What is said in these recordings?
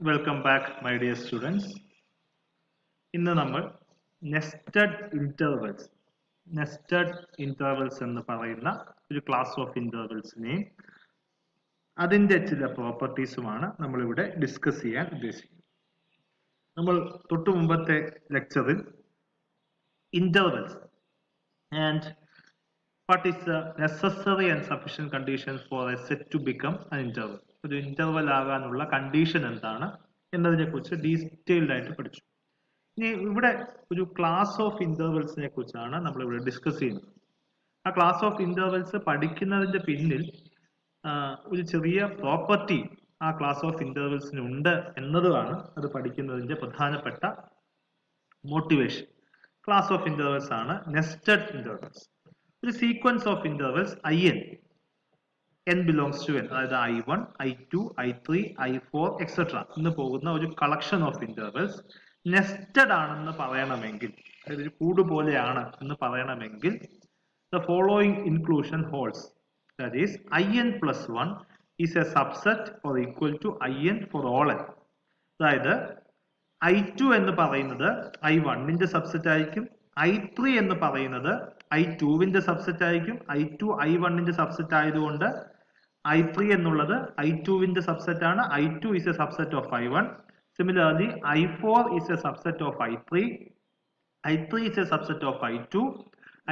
Welcome back my dear students ഇന്ന് നമ്മൾ nested intervals nested intervals എന്ന് പറയുന്ന ഒരു ക്ലാസ് ഓഫ് ഇന്റർവൽസിനെയും അതിന്റെ ചില പ്രോപ്പർട്ടീസുമാണ് നമ്മളിവിടെ ഡിസ്കസ് ചെയ്യാൻ ഉദ്ദേശിക്കുന്നത്. നമ്മൾ തൊട്ടു മുമ്പത്തെ ലെക്ചറിൽ intervals and what is the necessary and sufficient condition for a set to become an interval ഒരു ഇന്റർവൽ ആകാനുള്ള കണ്ടീഷൻ എന്താണ് എന്നതിനെ കുറിച്ച് ഡീറ്റെയിൽഡ് ആയിട്ട് പഠിച്ചു. ഇനി ഇവിടെ ഒരു ക്ലാസ് ഓഫ് ഇന്റർവൽസിനെ കുറിച്ചാണ് നമ്മൾ ഇവിടെ ഡിസ്കസ് ചെയ്യുന്നത്. ആ ക്ലാസ് ഓഫ് ഇന്റർവൽസ് പഠിക്കുന്നതിന്റെ പിന്നിൽ ഒരു ചെറിയ പ്രോപ്പർട്ടി ആ ക്ലാസ് ഓഫ് ഇന്റർവൽസിന് ഉണ്ട് എന്നതുമാണ് അത് പഠിക്കുന്നതിന്റെ പ്രധാനപ്പെട്ട മോട്ടിവേഷൻ ക്ലാസ് ഓഫ് ഇന്റർവൽസ് ആണ് നെസ്റ്റഡ് ഇന്റർവൽസ് ഒരു sequence of intervals I N N belongs to N അതായത് I one I two I three I four etcetera എന്ന് പോകുന്ന ഒരു കളക്ഷൻ ഓഫ് ഇന്റർവെൽസ് നെസ്റ്റഡ് ആണെന്ന് പറയണമെങ്കിൽ അതായത് ഒരു കൂട് പോലെയാണ് എന്ന് പറയണമെങ്കിൽ the following inclusion holds. That is in plus 1 is a subset equal to I N for all N അതായത് ഐ ടു എന്ന് പറയുന്നത് ഐ വണ്ണിന്റെ സബ്സെറ്റ് ആയിരിക്കും ഐ ത്രീ എന്ന് പറയുന്നത് ഐ ടുവിന്റെ സബ്സെറ്റ് ആയിരിക്കും. ഐ ടു ഐ വണ്ണിന്റെ സബ്സെറ്റ് ആയതുകൊണ്ട് ഐ ത്രീ എന്നുള്ളത് ഐ ടുവിന്റെ സബ്സെറ്റ് ആണ്. I two is a subset of I one similarly I four is a subset of I three I three is a subset of I two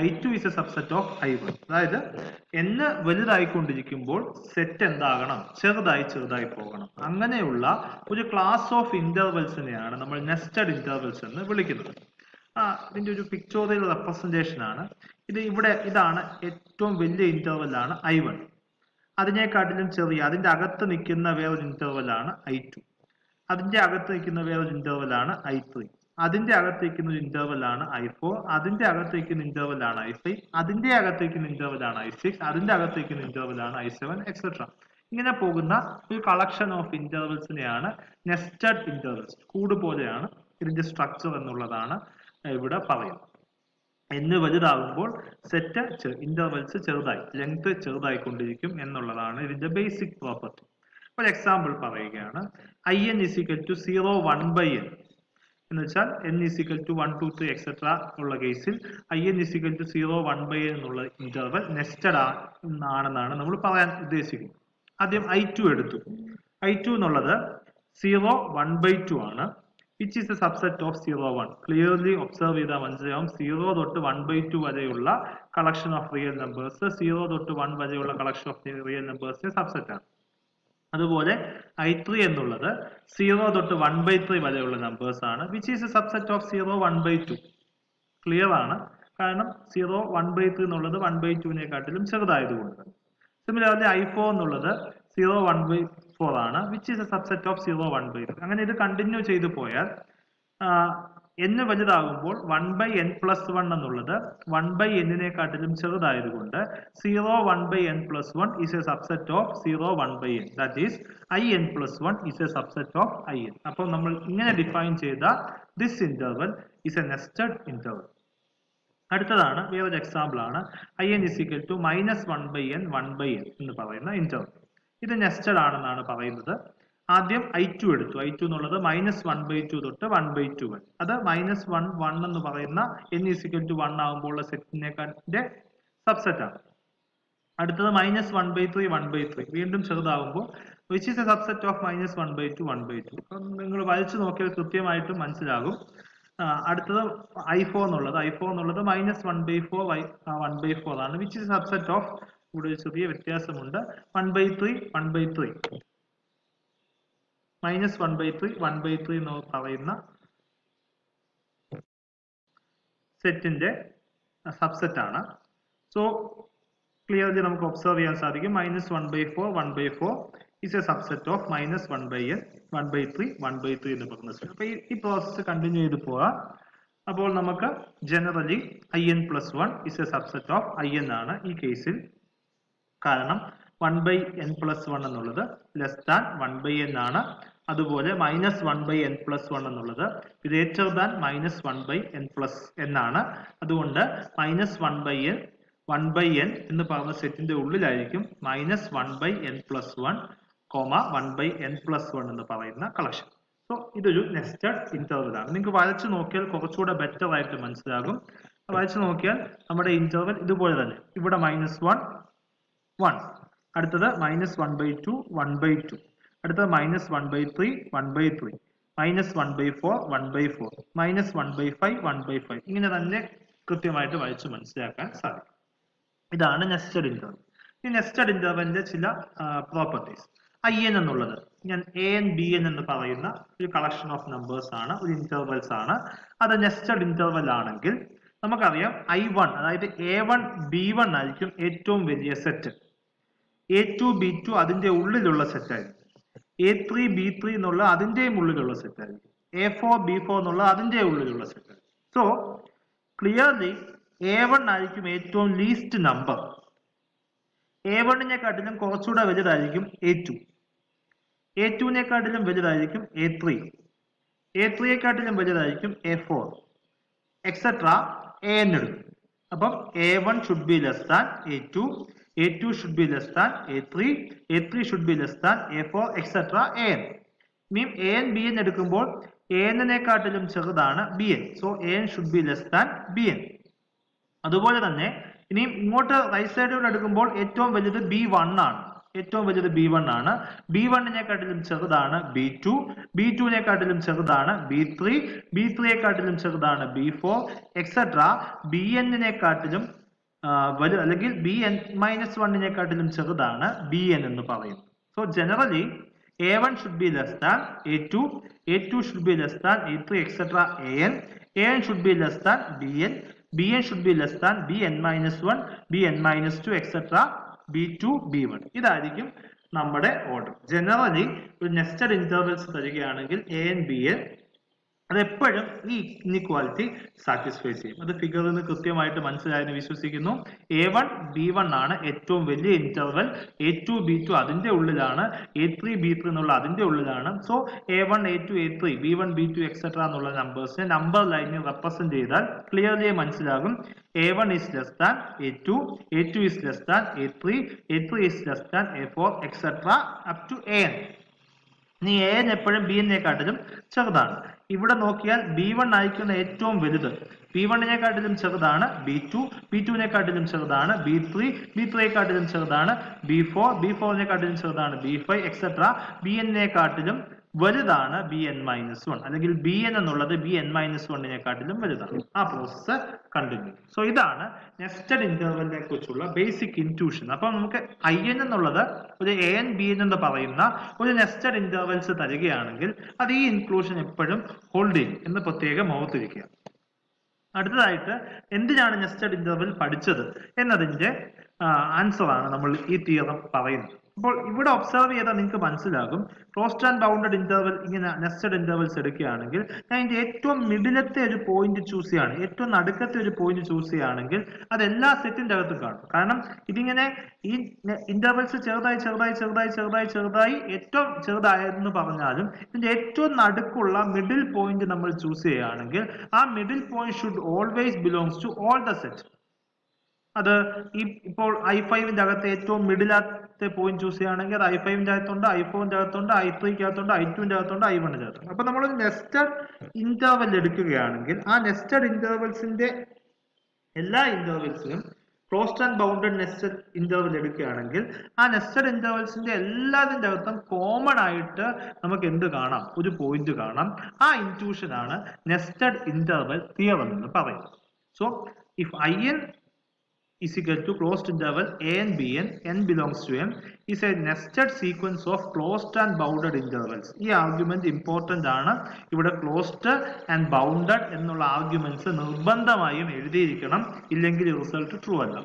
I two is a subset of I one അതായത് എന്ന് വലുതായിക്കൊണ്ടിരിക്കുമ്പോൾ set എന്താകണം? ചെറുതായി ചെറുതായി പോകണം. അങ്ങനെയുള്ള ഒരു class of ഇന്റർവെൽസിനെയാണ് നമ്മൾ nested intervals എന്ന് വിളിക്കുന്നത്. ഇതിന്റെ ഒരു പിക്ചോറിയൽ റെപ്രസെന്റേഷൻ ആണ്. ഇത് ഇവിടെ ഇതാണ് ഏറ്റവും വലിയ ഇന്റർവെൽ ആണ് ഐ വൺ അതിനെക്കാട്ടിലും ചെറിയ അതിന്റെ അകത്ത് നിൽക്കുന്ന വേറൊരു ഇന്റർവെൽ ആണ് ഐ ടു അതിന്റെ അകത്ത് നിൽക്കുന്ന വേറൊരു ഇന്റർവൽ ആണ് ഐ ത്രീ അതിന്റെ നിൽക്കുന്ന ഒരു ഇന്റർവെൽ ആണ് ഐ ഫോർ അതിന്റെ നിൽക്കുന്ന ഇന്റർവൽ ആണ് ഐ ഫൈവ് അതിന്റെ നിൽക്കുന്ന ഇന്റർവൽ ആണ് ഐ സിക്സ് അതിന്റെ നിൽക്കുന്ന ഇന്റർവൽ ആണ് ഐ സെവൻ എക്സെട്ര ഇങ്ങനെ പോകുന്ന ഒരു കളക്ഷൻ ഓഫ് ഇന്റർവെൽസിനെയാണ് നെസ്റ്റഡ് ഇന്റർവെൽസ് കൂട് പോലെയാണ് ഇതിന്റെ സ്ട്രക്ചർ എന്നുള്ളതാണ് ഇവിടെ പറയും. എന്ന് വലുതാകുമ്പോൾ സെറ്റ് ഇന്റർവെൽസ് ചെറുതായി ലെങ്ത് ചെറുതായി കൊണ്ടിരിക്കും എന്നുള്ളതാണ് ഇതിന്റെ ബേസിക് പ്രോപ്പർട്ടി ഒരു എക്സാമ്പിൾ പറയുകയാണ്. I N is equal to zero one by N എന്ന് വെച്ചാൽ N is equal to one two three etcetera ഉള്ള കേസിൽ I N is equal to zero one by N എന്നുള്ള ഇന്റർവൽ നെസ്റ്റഡ് ആണെന്നാണ് നമ്മൾ പറയാൻ ഉദ്ദേശിക്കുന്നത്. ആദ്യം ഐ ടു എടുത്തു. ഐ ടു എന്നുള്ളത് സീറോ വൺ ബൈ ടു ആണ്. Which is a subset of zero one clearly observe ചെയ്താൽ മനസ്സിലാവും. സീറോ തൊട്ട് വൺ ബൈ ടു വരെയുള്ള collection of real numbers zero തൊട്ട് വൺ വരെയുള്ള കളക്ഷൻ ഓഫ് റിയൽ നമ്പേഴ്സിന്റെ സബ്സെറ്റ് ആണ്. അതുപോലെ ഐ ത്രീ എന്നുള്ളത് സീറോ തൊട്ട് വൺ ബൈ ത്രീ വരെയുള്ള നമ്പേഴ്സ് ആണ്. Which is a subset of zero one by two clear ആണ്. കാരണം സീറോ വൺ ബൈ ത്രീ എന്നുള്ളത് വൺ ബൈ ടുവിനെക്കാട്ടിലും ചെറുതായതുകൊണ്ട്. സിമിലർലി ഐ ഫോർ എന്നുള്ളത് സീറോ വൺ ബൈ ഫോർ ആണ് which is a subset of zero one by three അങ്ങനെ ഇത് continue ചെയ്തു പോയാൽ എന്ന് വലുതാകുമ്പോൾ one by N plus one എന്നുള്ളത് വൺ ബൈ എന്നിനെക്കാട്ടിലും ചെറുതായതുകൊണ്ട് zero one by N plus one is a subset of zero one by N that is I N plus one is a subset of I N അപ്പോൾ നമ്മൾ ഇങ്ങനെ define ചെയ്ത this interval is a nested interval അടുത്തതാണ് വേറൊരു example ആണ്. I N is equal to minus one by N one by N എന്ന് പറയുന്ന interval ഇത് നെസ്റ്റഡ് ആണെന്നാണ് പറയുന്നത്. ആദ്യം ഐ ടു എടുത്തു. ഐ ടു എന്നുള്ളത് മൈനസ് വൺ ബൈ ടു തൊട്ട് വൺ ബൈ ടു വൺ അത് മൈനസ് വൺ വൺ എന്ന് പറയുന്ന N is equal to one ആകുമ്പോഴുള്ള സെറ്റിനെക്കാട്ടിന്റെ സബ്സെറ്റ് ആണ്. അടുത്തത് minus one by three one by three വീണ്ടും ചെറുതാകുമ്പോൾ which is a subset of minus one by two one by two നിങ്ങൾ വലിച്ചു നോക്കിയാൽ കൃത്യമായിട്ടും മനസ്സിലാകും. അടുത്തത് ഐ ഫോർ എന്നുള്ളത്. ഐ ഫോർ എന്നുള്ളത് minus one by four one by four ആണ്. വിച്ച് ഇസ് സബ്സെറ്റ് ഓഫ് ഒരു ചെറിയ വ്യത്യാസമുണ്ട്. One by three one by three minus one by three one by three എന്ന് പറയുന്ന സെറ്റിന്റെ സബ്സെറ്റ് ആണ്. സോ ക്ലിയർലി നമുക്ക് ഒബ്സർവ് ചെയ്യാൻ സാധിക്കും. Minus one by four one by four is a subset of minus one by N one by three one by three എന്ന് പറയുന്ന set അപ്പൊ ഈ- പ്രോസസ്സ് കണ്ടിന്യൂ ചെയ്ത് പോകാം അപ്പോൾ നമുക്ക് generally I N plus one is a subset of I N ആണ് ഈ കേസിൽ കാരണം one by N plus one എന്നുള്ളത് less than one by N ആണ്. അതുപോലെ minus one by N plus one എന്നുള്ളത് greater than minus one by N plus എന്നാണ് അതുകൊണ്ട് minus one by N one by N എന്ന് പറഞ്ഞ സെറ്റിന്റെ ഉള്ളിലായിരിക്കും minus one by N plus one comma one by N plus one എന്ന് പറയുന്ന collection so ഇതൊരു nested interval ആണ്. നിങ്ങൾക്ക് വരച്ചു നോക്കിയാൽ കുറച്ചുകൂടെ ബെറ്റർ ആയിട്ട് മനസ്സിലാകും. വരച്ചു നോക്കിയാൽ നമ്മുടെ ഇന്റർവൽ ഇതുപോലെ തന്നെ. ഇവിടെ മൈനസ് വൺ വൺ അടുത്തത് minus one by two one by two അടുത്തത് minus one by three one by three minus one by four one by four minus one by five one by five ഇങ്ങനെ തന്നെ കൃത്യമായിട്ട് വായിച്ച് മനസ്സിലാക്കാൻ സാധിക്കും. ഇതാണ് nested interval ഈ നെസ്റ്റഡ് ഇന്റർവലിന്റെ ചില പ്രോപ്പർട്ടീസ് ഐ എൻ എന്നുള്ളത് ഞാൻ എ എൻ ബി എൻ എന്ന് പറയുന്ന ഒരു കളക്ഷൻ ഓഫ് നമ്പേഴ്സ് ആണ് ഒരു ഇന്റർവൽസ് ആണ്. അത് നെസ്റ്റഡ് ഇന്റർവൽ ആണെങ്കിൽ നമുക്കറിയാം ഐ വൺ അതായത് എ വൺ ബി വൺ ആയിരിക്കും ഏറ്റവും വലിയ set A two B two അതിന്റെ ഉള്ളിലുള്ള സെറ്റായിരിക്കും എ ത്രീ ബി ത്രീ എന്നുള്ള അതിന്റെയും ഉള്ളിലുള്ള സെറ്റായിരിക്കും എ ഫോർ ബി ഫോർ എന്നുള്ള അതിന്റെ ഉള്ളിലുള്ള സെറ്റായിരിക്കും സോ ക്ലിയർലി എ വൺ ആയിരിക്കും ഏറ്റവും ലീസ്റ്റ് നമ്പർ എ വണ്ണിനെക്കാട്ടിലും കുറച്ചുകൂടെ വലുതായിരിക്കും എ ടു എ ടുവിനെക്കാട്ടിലും വലുതായിരിക്കും എ ത്രീ എ ത്രീയെക്കാട്ടിലും വലുതായിരിക്കും a four etcetera a n എടുക്കും. അപ്പം a one should be less than a two a two should be less than a three a three should be less than a four etcetera a n mean a n b n എടുക്കുമ്പോൾ A എന്നിനെക്കാട്ടിലും ചെറുതാണ് b n so a n should be less than b n അതുപോലെ തന്നെ ഇനിയും ഇങ്ങോട്ട് right സൈഡിൽ എടുക്കുമ്പോൾ ഏറ്റവും വലുത് ബി വൺ ആണ്. ഏറ്റവും വലുത് ബി വൺ ആണ്. ബി വണ്ണിനെക്കാട്ടിലും ചെറുതാണ് ബി ടു ബി ടുവിനെക്കാട്ടിലും ചെറുതാണ് ബി ത്രീ ബി ത്രീയെക്കാട്ടിലും ചെറുതാണ് ബി ഫോർ എക്സെട്ര ബി എന്നിനെക്കാട്ടിലും വലു അല്ലെങ്കിൽ ബി എൻ മൈനസ് വണ്ണിനെക്കാട്ടിലും ചെറുതാണ് ബി എൻ എന്ന് പറയും. So generally A one should be less than A two A two should be less than A three etcetera A N A N should be less than B N B N should be less than B N minus one B N minus two etcetera B two B one ഇതായിരിക്കും നമ്മുടെ order generally ഒരു nested intervals തരികയാണെങ്കിൽ A N B N അതെപ്പോഴും ഈ inequality satisfy ചെയ്യും. അത് ഫിഗറിൽ നിന്ന് കൃത്യമായിട്ട് മനസ്സിലായെന്ന് വിശ്വസിക്കുന്നു. എ വൺ ബി വൺ ആണ് ഏറ്റവും വലിയ interval a two b two അതിന്റെ ഉള്ളിലാണ്. എ ത്രീ ബി ത്രീ എന്നുള്ള അതിന്റെ ഉള്ളിലാണ്. So a one a two a three b one b two etcetera എന്നുള്ള നമ്പേഴ്സിനെ നമ്പർ ലൈനിൽ റെപ്രസെന്റ് ചെയ്താൽ ക്ലിയർലി മനസ്സിലാകും. A one is less than a two a two is less than a three a three is less than a four etcetera up to a n ഇനി a എപ്പോഴും B എന്നേക്കാട്ടിലും ചെറുതാണ്. ഇവിടെ നോക്കിയാൽ B one അയക്കുന്ന ഏറ്റവും വലുത്. ബി വണ്ണിനെക്കാട്ടിലും ചെറുതാണ് ബി ടു ബി ടുവിനെക്കാട്ടിലും ചെറുതാണ് ബി ത്രീ ബി ത്രീയെക്കാട്ടിലും ചെറുതാണ് ബി ഫോർ ബി ഫോറിനെക്കാട്ടിലും ചെറുതാണ് ബി ഫൈവ് എക്സെട്ര ബി എന്നിനെക്കാട്ടിലും വലുതാണ് ബി എൻ മൈനസ് വൺ അല്ലെങ്കിൽ ബി എൻ എന്നുള്ളത് ബി എൻ മൈനസ് വണ്ണിനെക്കാട്ടിലും വലുതാണ്. ആ പ്രോസസ് കണ്ടിന്യൂ സോ ഇതാണ് നെസ്റ്റഡ് ഇന്റർവെലിനെ കുറിച്ചുള്ള ബേസിക് ഇന്റ്യൂഷൻ അപ്പൊ നമുക്ക് ഐ എൻ എന്നുള്ളത് ഒരു എ എൻ ബി എൻ എന്ന് പറയുന്ന ഒരു നെസ്റ്റഡ് ഇന്റർവെൽസ് തരികയാണെങ്കിൽ അത് ഈ ഇൻക്ലൂഷൻ എപ്പോഴും ഹോൾഡ് ചെയ്യും എന്ന് പ്രത്യേകം ഓർത്തിരിക്കുക. അടുത്തതായിട്ട് എന്തിനാണ് നെസ്റ്റഡ് ഇന്റർവെൽ പഠിച്ചത് എന്നതിന്റെ ആൻസർ ആണ് നമ്മൾ ഈ തിയറം പറയുന്നത്. അപ്പോൾ ഇവിടെ ഒബ്സർവ് ചെയ്താൽ നിങ്ങൾക്ക് മനസ്സിലാകും. ക്ലോസ്ഡ് ആൻഡ് ബൗണ്ടഡ് ഇന്റർവൽ ഇങ്ങനെ നെസ്റ്റഡ് ഇന്റർവൽസ് എടുക്കുകയാണെങ്കിൽ ഞാൻ ഇതിന്റെ ഏറ്റവും മിഡിലത്തെ ഒരു പോയിന്റ് ചൂസ് ചെയ്യാണ് ഏറ്റവും നടുക്കത്തെ ഒരു പോയിന്റ് ചൂസ് ചെയ്യുകയാണെങ്കിൽ അത് എല്ലാ സെറ്റിന്റെ അകത്തും കാണും. കാരണം ഇതിങ്ങനെ ഈ ഇന്റർവൽസ് ചെറുതായി ചെറുതായി ചെറുതായി ചെറുതായി ചെറുതായി ഏറ്റവും ചെറുതായെന്ന് പറഞ്ഞാലും ഇതിന്റെ ഏറ്റവും നടുക്കുള്ള മിഡിൽ പോയിന്റ് നമ്മൾ ചൂസ് ചെയ്യുകയാണെങ്കിൽ ആ middle point should always belongs to all the set അത് ഈ ഇപ്പോൾ ഐ ഫൈവിന്റെ അകത്ത് ഏറ്റവും മിഡിലത്തെ പോയിന്റ് ചൂസ് ചെയ്യുകയാണെങ്കിൽ അത് ഐ ഫൈവിന്റെ അകത്തുണ്ട് ഐ ഫോറിന്റെ അകത്തുണ്ട് ഐ ത്രീക്ക് അകത്തുണ്ട് ഐ ടുവിന്റെ അകത്തുണ്ട് ഐ വണ്ണിന്റെ അകത്തുണ്ട്. അപ്പൊ നമ്മൾ നെസ്റ്റഡ് ഇന്റർവൽ എടുക്കുകയാണെങ്കിൽ ആ നെസ്റ്റഡ് ഇന്റർവൽസിന്റെ എല്ലാ ഇന്റർവൽസിലും closed and bounded nested interval എടുക്കുകയാണെങ്കിൽ ആ നെസ്റ്റഡ് ഇന്റർവൽസിന്റെ എല്ലാതിന്റെ അകത്തും കോമൺ ആയിട്ട് നമുക്ക് എന്ത് കാണാം? ഒരു പോയിന്റ് കാണാം. ആ ഇൻക്ലൂഷൻ ആണ് നെസ്റ്റഡ് ഇന്റർവൽ തിയറം എന്ന് പറയുന്നത്. So if I n is equal to closed interval a and b n n belongs to m is a nested sequence of closed and bounded intervals ഈ argument important ആണ് ഇവിടെ closed and bounded എന്നുള്ള arguments നിർബന്ധമായും എഴുതിയിരിക്കണം ഇല്ലെങ്കിൽ result true അല്ല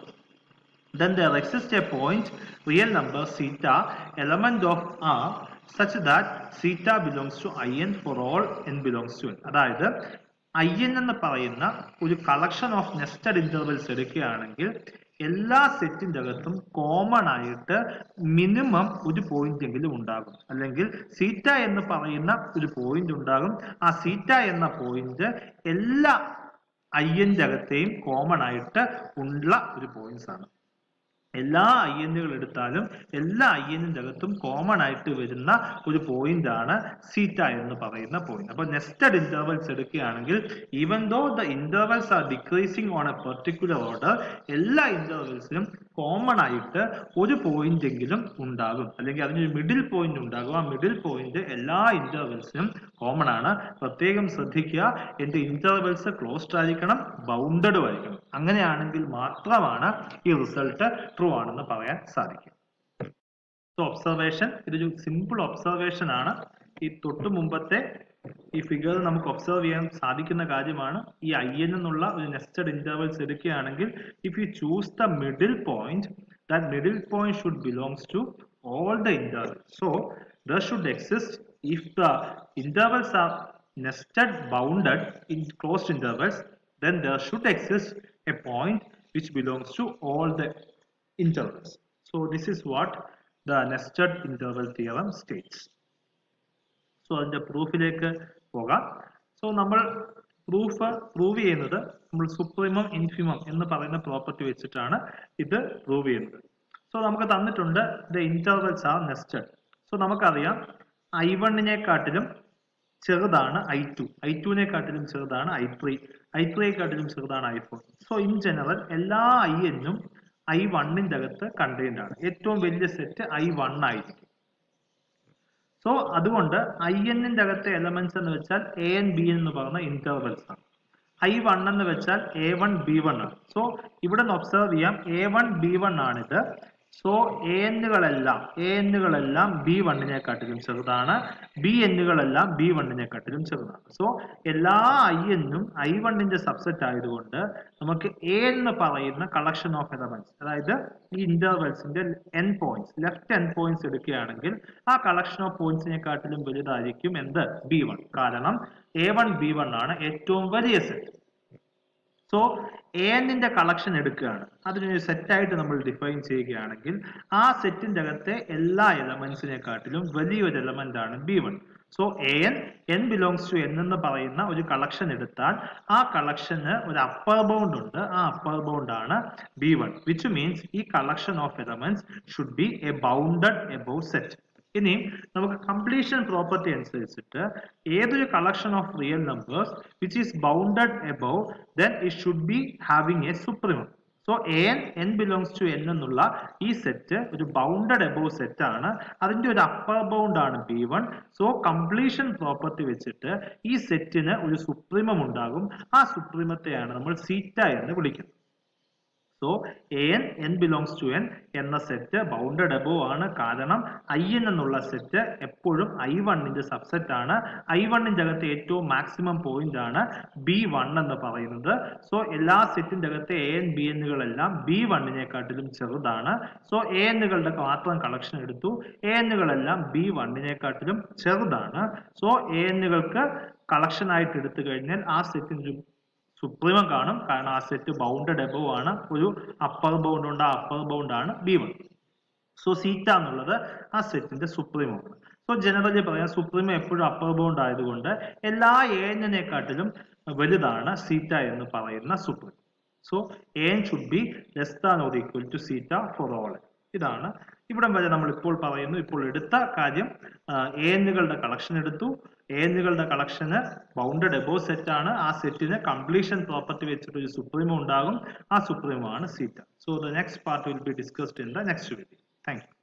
then there exists a point real number theta element of r such that theta belongs to I n for all n belongs to n അതായത് I n എന്ന് പറയുന്ന ഒരു collection of nested intervals എടുക്കുകയാണെങ്കിൽ എല്ലാ സെറ്റിന്റെ അകത്തും common ആയിട്ട് minimum ഒരു പോയിന്റ് എങ്കിലും ഉണ്ടാകും. അല്ലെങ്കിൽ സീറ്റ എന്ന് പറയുന്ന ഒരു പോയിന്റ് ഉണ്ടാകും. ആ സീറ്റ എന്ന പോയിന്റ് എല്ലാ ഐ എന്റെ അകത്തെയും കോമൺ ആയിട്ട് ഉള്ള ഒരു പോയിന്റ്സ് ആണ്. എല്ലാ ഐ എന്നുകൾ എടുത്താലും എല്ലാ ഐ എന്നിന്റെ അകത്തും കോമൺ ആയിട്ട് വരുന്ന ഒരു പോയിന്റ് ആണ് സീറ്റ എന്ന് പറയുന്ന പോയിന്റ് അപ്പൊ നെസ്റ്റഡ് ഇന്റർവൽസ് എടുക്കുകയാണെങ്കിൽ even though the intervals are decreasing on a particular order എല്ലാ ഇന്റർവൽസിലും കോമൺ ആയിട്ട് ഒരു പോയിന്റ് എങ്കിലും ഉണ്ടാകും. അല്ലെങ്കിൽ അതിനൊരു മിഡിൽ പോയിന്റ് ഉണ്ടാകും. ആ മിഡിൽ പോയിന്റ് എല്ലാ ഇന്റർവെൽസിനും കോമൺ ആണ്. പ്രത്യേകം ശ്രദ്ധിക്കുക. എന്റെ ഇന്റർവെൽസ് ക്ലോസ്ഡ് ആയിരിക്കണം ബൗണ്ടഡും ആയിരിക്കണം. അങ്ങനെയാണെങ്കിൽ മാത്രമാണ് ഈ റിസൾട്ട് ട്രൂ ആണെന്ന് പറയാൻ സാധിക്കും. സോ ഒബ്സർവേഷൻ ഇതൊരു സിമ്പിൾ ഒബ്സർവേഷൻ ആണ്. ഈ തൊട്ടു മുമ്പത്തെ ഈ ഫിഗർ നമുക്ക് ഒബ്സർവ് ചെയ്യാൻ സാധിക്കുന്ന കാര്യമാണ് ഈ ഐ എൻ എന്നുള്ള ഒരു നെസ്റ്റഡ് ഇന്റർവൽസ് എടുക്കുകയാണെങ്കിൽ if you choose the middle point that middle point should belongs to all the intervals so there should exist if the intervals are nested bounded in closed intervals then there should exist a point which belongs to all the intervals so this is what the nested interval theorem states So in the proof പ്രൂഫിലേക്ക് പോകാം. So നമ്മൾ proof prove ചെയ്യുന്നത് നമ്മൾ supremum infimum എന്ന് പറയുന്ന property വെച്ചിട്ടാണ് ഇത് prove ചെയ്യുന്നത്. സോ നമുക്ക് തന്നിട്ടുണ്ട് the intervals are nested so നമുക്കറിയാം ഐ വണ്ണിനെക്കാട്ടിലും ചെറുതാണ് ഐ ടു ഐ ടുവിനെക്കാട്ടിലും ചെറുതാണ് ഐ ത്രീ ഐ ത്രീയെക്കാട്ടിലും ചെറുതാണ് I four so in general എല്ലാ ഐ എന്നും ഐ വണ്ണിന്റെ അകത്ത് കണ്ടെയ്ൻഡ് ആണ്. ഏറ്റവും വലിയ സെറ്റ് ഐ വൺ ആയിരിക്കും. സോ അതുകൊണ്ട് ഐ എന്നിന്റെ അകത്തെ എലമെന്റ്സ് എന്ന് വെച്ചാൽ എ എൻ ബി എന്ന് പറയുന്ന ഇന്റർവെൽസ് ആണ്. ഐ വൺ എന്ന് വെച്ചാൽ എ വൺ ബി വൺ ആണ്. സോ ഇവിടെ നിന്ന് ഒബ്സർവ് ചെയ്യാം. എ വൺ ബി വൺ ആണിത്. സോ എ എന്നുകളെല്ലാം എ എന്നുകളെല്ലാം ബി വണ്ണിനെക്കാട്ടിലും ചെറുതാണ്. ബി എന്നുകളെല്ലാം ബി വണ്ണിനെക്കാട്ടിലും ചെറുതാണ്. സോ എല്ലാ ഐ എന്നും ഐ വണ്ണിന്റെ സബ്സെറ്റ് ആയതുകൊണ്ട് നമുക്ക് എ എന്ന് പറയുന്ന കളക്ഷൻ ഓഫ് എലമെന്റ്സ് അതായത് ഈ ഇന്റർവെൽസിന്റെ end points left end points എടുക്കുകയാണെങ്കിൽ ആ കളക്ഷൻ ഓഫ് പോയിന്റ്സിനെക്കാട്ടിലും വലുതായിരിക്കും എന്ത്? ബി വൺ കാരണം എ വൺ ബി വൺ ആണ് ഏറ്റവും വലിയ സെറ്റ് സോ എ എന്നിന്റെ കളക്ഷൻ എടുക്കുകയാണ്. അതിനൊരു സെറ്റായിട്ട് നമ്മൾ ഡിഫൈൻ ചെയ്യുകയാണെങ്കിൽ ആ സെറ്റിന്റെ അകത്തെ എല്ലാ എലമെന്റ്സിനെക്കാട്ടിലും വലിയൊരു എലമെന്റ് ആണ് b one so a n n belongs to n എന്ന് പറയുന്ന ഒരു കളക്ഷൻ എടുത്താൽ ആ കളക്ഷന് ഒരു അപ്പർ ബൗണ്ട് ഉണ്ട്. ആ അപ്പർ ബൗണ്ട് ആണ് ബി വൺ വിച്ച് മീൻസ് ഈ collection of elements should be a bounded above set ഇനി നമുക്ക് കംപ്ലീഷൻ പ്രോപ്പർട്ടി അനുസരിച്ചിട്ട് ഏതൊരു collection of real numbers which is bounded above then it should be having a supremum so n n belongs to n എന്നുള്ള ഈ set ഒരു bounded above set ആണ്. അതിന്റെ ഒരു അപ്പർ ബൗണ്ട് ആണ് b one so completion property വെച്ചിട്ട് ഈ സെറ്റിന് ഒരു സുപ്രീമം ഉണ്ടാകും. ആ സുപ്രീമത്തെയാണ് നമ്മൾ സീറ്റ എന്ന് വിളിക്കുന്നത്. So n n belongs to n എന്ന സെറ്റ് ബൗണ്ടഡ് എബോ ആണ്. കാരണം ഐ എൻ എന്നുള്ള സെറ്റ് എപ്പോഴും ഐ വണ്ണിന്റെ സബ്സെറ്റ് ആണ്. ഐ വണ്ണിന്റെ അകത്ത് ഏറ്റവും മാക്സിമം പോയിന്റ് ആണ് ബി വൺ എന്ന് പറയുന്നത്. സോ എല്ലാ സെറ്റിന്റെ അകത്തെ എ എൻ ബി എന്നുകളെല്ലാം ബി വണ്ണിനെക്കാട്ടിലും ചെറുതാണ്. സോ എ എന്നുകളുടെ മാത്രം കളക്ഷൻ എടുത്തു. എ എന്നുകളെല്ലാം ബി വണ്ണിനെക്കാട്ടിലും ചെറുതാണ്. സോ എ എന്നുകൾക്ക് കളക്ഷൻ ആയിട്ട് എടുത്തു കഴിഞ്ഞാൽ ആ സെറ്റിന് സുപ്രീമം കാണും. കാരണം ആ സെറ്റ് ബൗണ്ടഡ് എബവ് ആണ്. ഒരു അപ്പർ ബൗണ്ട് ഉണ്ട് ആ അപ്പർ ബൗണ്ട് ആണ് ബി വൺ സോ സീറ്റ എന്നുള്ളത് ആ സെറ്റിന്റെ സുപ്രീമാണ് സോ ജനറലി പറയാം സുപ്രീമം എപ്പോഴും അപ്പർ ബൗണ്ട് ആയതുകൊണ്ട് എല്ലാ ഏഞ്ഞിനെക്കാട്ടിലും വലുതാണ് സീറ്റ എന്ന് പറയുന്ന supremum so n should be less than or equal to zeta for all ഇതാണ്. ഇവിടം വരെ നമ്മൾ ഇപ്പോൾ പറയുന്നു. ഇപ്പോൾ എടുത്ത കാര്യം ഏനുകളുടെ കളക്ഷൻ എടുത്തു. ഏന്നുകളുടെ കളക്ഷന് ബൗണ്ടഡ് എബോ സെറ്റ് ആണ്. ആ സെറ്റിന് കംപ്ലീഷൻ പ്രോപ്പർട്ടി വെച്ചിട്ട് ഒരു സുപ്രീമോ ഉണ്ടാകും. ആ സുപ്രീമോ ആണ് zeta. So the next part will be discussed in the next video thank you